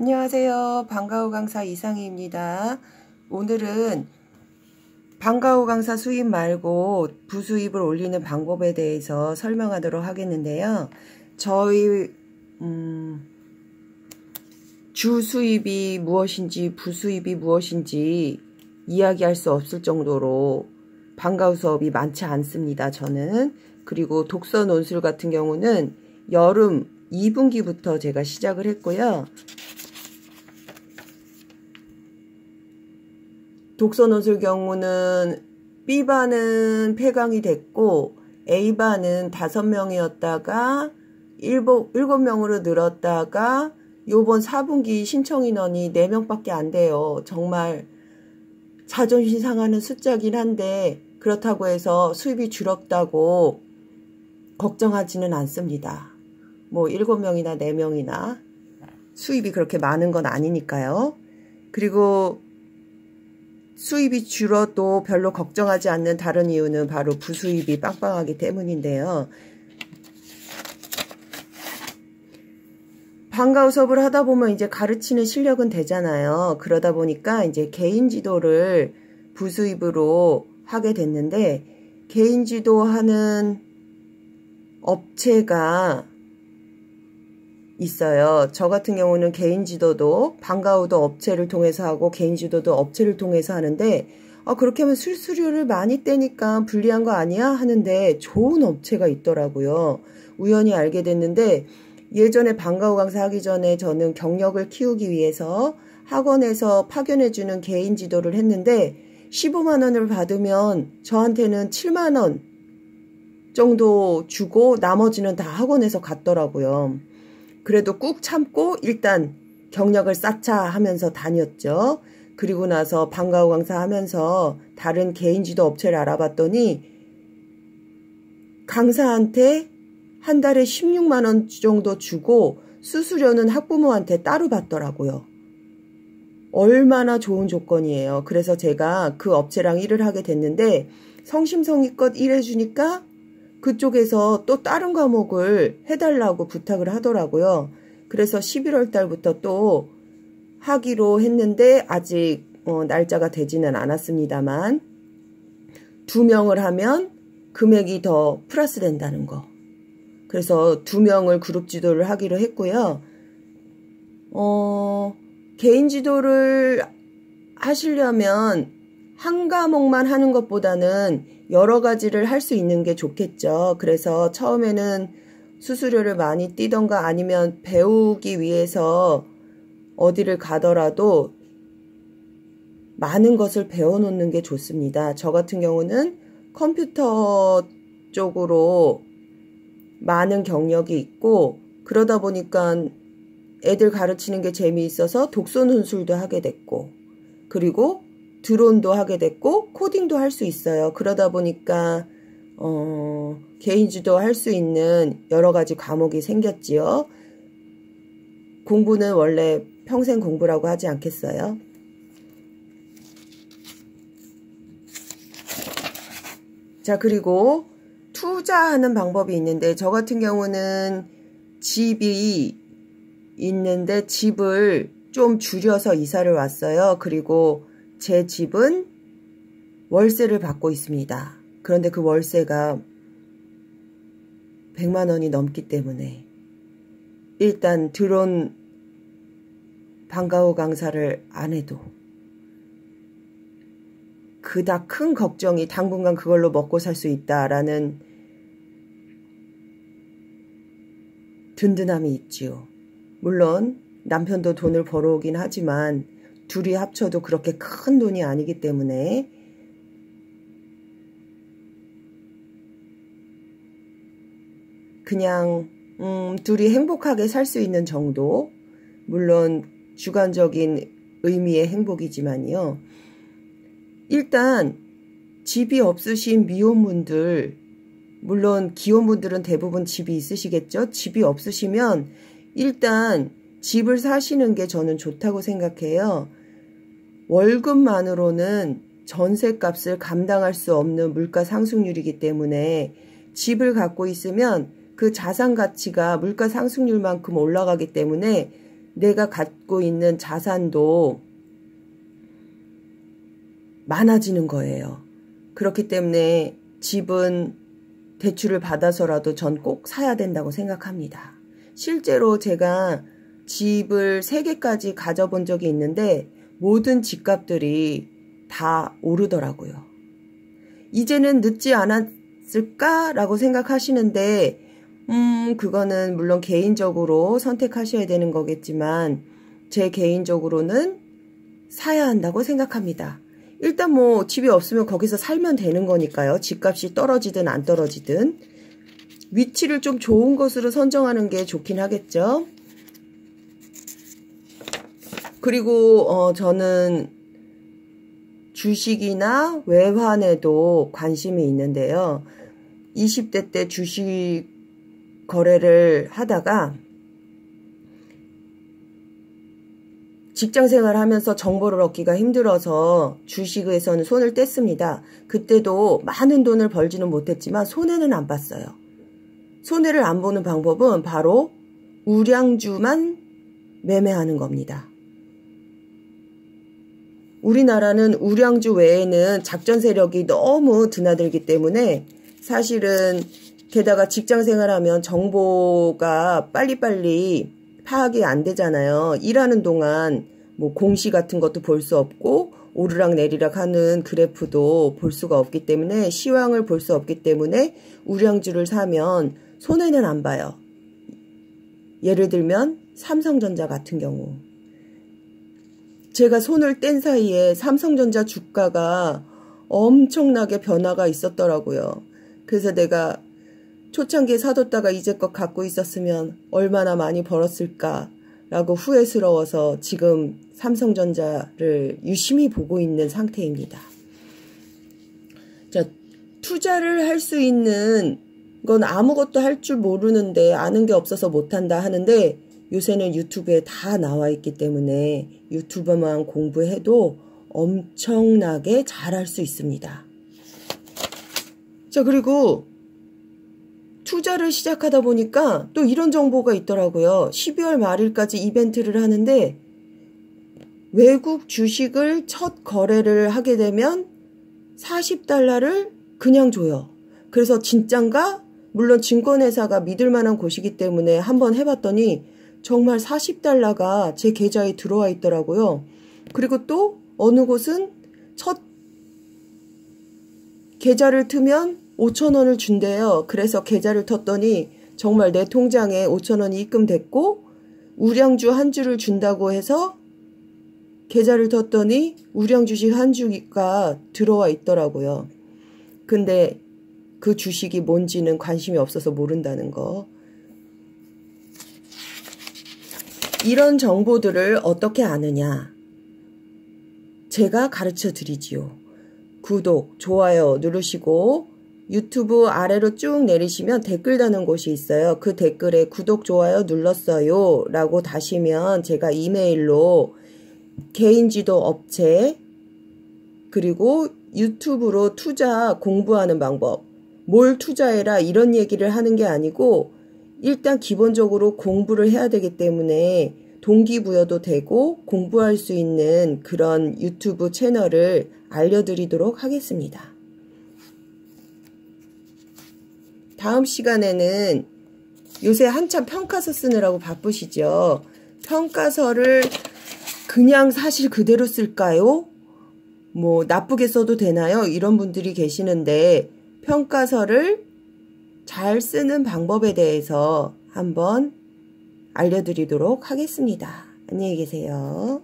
안녕하세요. 방과후 강사 이상희입니다. 오늘은 방과후 강사 수입 말고 부수입을 올리는 방법에 대해서 설명하도록 하겠는데요. 저희 음, 주 수입이 무엇인지 부수입이 무엇인지 이야기할 수 없을 정도로 방과후 수업이 많지 않습니다. 저는 그리고 독서 논술 같은 경우는 여름 2분기부터 제가 시작을 했고요. 독서 논술 경우는 B반은 폐강이 됐고 A반은 5명이었다가 7, 7명으로 늘었다가 요번 4분기 신청 인원이 4명밖에 안 돼요. 정말 자존심 상하는 숫자긴 한데 그렇다고 해서 수입이 줄었다고 걱정하지는 않습니다. 뭐 7명이나 4명이나 수입이 그렇게 많은 건 아니니까요. 그리고 수입이 줄어도 별로 걱정하지 않는 다른 이유는 바로 부수입이 빵빵하기 때문인데요. 방과후 수업을 하다 보면 이제 가르치는 실력은 되잖아요. 그러다 보니까 이제 개인 지도를 부수입으로 하게 됐는데 개인 지도하는 업체가 있어요. 저 같은 경우는 개인 지도도 방과후도 업체를 통해서 하고 개인 지도도 업체를 통해서 하는데 아, 그렇게 하면 수수료를 많이 떼니까 불리한 거 아니야? 하는데 좋은 업체가 있더라고요. 우연히 알게 됐는데 예전에 방과후 강사 하기 전에 저는 경력을 키우기 위해서 학원에서 파견해주는 개인 지도를 했는데 15만 원을 받으면 저한테는 7만 원 정도 주고 나머지는 다 학원에서 갔더라고요. 그래도 꾹 참고 일단 경력을 쌓자 하면서 다녔죠. 그리고 나서 방과후 강사 하면서 다른 개인 지도 업체를 알아봤더니 강사한테 한 달에 16만 원 정도 주고 수수료는 학부모한테 따로 받더라고요. 얼마나 좋은 조건이에요. 그래서 제가 그 업체랑 일을 하게 됐는데 성심성의껏 일해주니까 그쪽에서 또 다른 과목을 해달라고 부탁을 하더라고요. 그래서 11월 달부터 또 하기로 했는데 아직 어, 날짜가 되지는 않았습니다만 두 명을 하면 금액이 더 플러스 된다는 거. 그래서 두 명을 그룹 지도를 하기로 했고요. 어, 개인 지도를 하시려면 한 과목만 하는 것보다는 여러 가지를 할 수 있는 게 좋겠죠. 그래서 처음에는 수수료를 많이 띄던가 아니면 배우기 위해서 어디를 가더라도 많은 것을 배워놓는 게 좋습니다. 저 같은 경우는 컴퓨터 쪽으로 많은 경력이 있고 그러다 보니까 애들 가르치는 게 재미있어서 독서 논술도 하게 됐고 그리고 드론도 하게 됐고 코딩도 할 수 있어요. 그러다 보니까 어, 개인주도 할 수 있는 여러 가지 과목이 생겼지요. 공부는 원래 평생 공부라고 하지 않겠어요? 자, 그리고 투자하는 방법이 있는데 저 같은 경우는 집이 있는데 집을 좀 줄여서 이사를 왔어요. 그리고 제 집은 월세를 받고 있습니다. 그런데 그 월세가 100만 원이 넘기 때문에 일단 드론 방과후 강사를 안 해도 그닥 큰 걱정이 당분간 그걸로 먹고 살 수 있다라는 든든함이 있지요. 물론 남편도 돈을 벌어오긴 하지만 둘이 합쳐도 그렇게 큰 돈이 아니기 때문에 그냥 음, 둘이 행복하게 살 수 있는 정도 물론 주관적인 의미의 행복이지만요. 일단 집이 없으신 미혼분들 물론 기혼분들은 대부분 집이 있으시겠죠. 집이 없으시면 일단 집을 사시는 게 저는 좋다고 생각해요. 월급만으로는 전세 값을 감당할 수 없는 물가 상승률이기 때문에 집을 갖고 있으면 그 자산 가치가 물가 상승률만큼 올라가기 때문에 내가 갖고 있는 자산도 많아지는 거예요. 그렇기 때문에 집은 대출을 받아서라도 전 꼭 사야 된다고 생각합니다. 실제로 제가 집을 3개까지 가져본 적이 있는데 모든 집값들이 다 오르더라고요. 이제는 늦지 않았을까라고 생각하시는데, 음, 그거는 물론 개인적으로 선택하셔야 되는 거겠지만, 제 개인적으로는 사야 한다고 생각합니다. 일단 뭐 집이 없으면 거기서 살면 되는 거니까요. 집값이 떨어지든 안 떨어지든. 위치를 좀 좋은 곳으로 선정하는 게 좋긴 하겠죠. 그리고 어 저는 주식이나 외환에도 관심이 있는데요. 20대 때 주식 거래를 하다가 직장 생활하면서 정보를 얻기가 힘들어서 주식에서는 손을 뗐습니다. 그때도 많은 돈을 벌지는 못했지만 손해는 안 봤어요. 손해를 안 보는 방법은 바로 우량주만 매매하는 겁니다. 우리나라는 우량주 외에는 작전 세력이 너무 드나들기 때문에 사실은 게다가 직장 생활하면 정보가 빨리빨리 파악이 안 되잖아요. 일하는 동안 뭐 공시 같은 것도 볼 수 없고 오르락 내리락 하는 그래프도 볼 수가 없기 때문에 시황을 볼 수 없기 때문에 우량주를 사면 손해는 안 봐요. 예를 들면 삼성전자 같은 경우 제가 손을 뗀 사이에 삼성전자 주가가 엄청나게 변화가 있었더라고요. 그래서 내가 초창기에 사뒀다가 이제껏 갖고 있었으면 얼마나 많이 벌었을까 라고 후회스러워서 지금 삼성전자를 유심히 보고 있는 상태입니다. 자, 투자를 할 수 있는 건 아무것도 할 줄 모르는데 아는 게 없어서 못한다 하는데 요새는 유튜브에 다 나와 있기 때문에 유튜브만 공부해도 엄청나게 잘할 수 있습니다. 자, 그리고 투자를 시작하다 보니까 또 이런 정보가 있더라고요. 12월 말일까지 이벤트를 하는데 외국 주식을 첫 거래를 하게 되면 40달러를 그냥 줘요. 그래서 진짠가? 물론 증권회사가 믿을 만한 곳이기 때문에 한번 해봤더니 정말 40달러가 제 계좌에 들어와 있더라고요. 그리고 또 어느 곳은 첫 계좌를 트면 5천 원을 준대요. 그래서 계좌를 텄더니 정말 내 통장에 5천 원이 입금됐고 우량주 한 주를 준다고 해서 계좌를 텄더니 우량 주식 한 주가 들어와 있더라고요. 근데 그 주식이 뭔지는 관심이 없어서 모른다는 거. 이런 정보들을 어떻게 아느냐? 제가 가르쳐 드리지요. 구독, 좋아요 누르시고 유튜브 아래로 쭉 내리시면 댓글 다는 곳이 있어요. 그 댓글에 구독, 좋아요 눌렀어요 라고 다시면 제가 이메일로 개인지도 업체 그리고 유튜브로 투자 공부하는 방법 뭘 투자해라 이런 얘기를 하는 게 아니고 일단 기본적으로 공부를 해야 되기 때문에 동기부여도 되고 공부할 수 있는 그런 유튜브 채널을 알려드리도록 하겠습니다. 다음 시간에는 요새 한참 평가서 쓰느라고 바쁘시죠? 평가서를 그냥 사실 그대로 쓸까요? 뭐 나쁘게 써도 되나요? 이런 분들이 계시는데 평가서를 잘 쓰는 방법에 대해서 한번 알려드리도록 하겠습니다. 안녕히 계세요.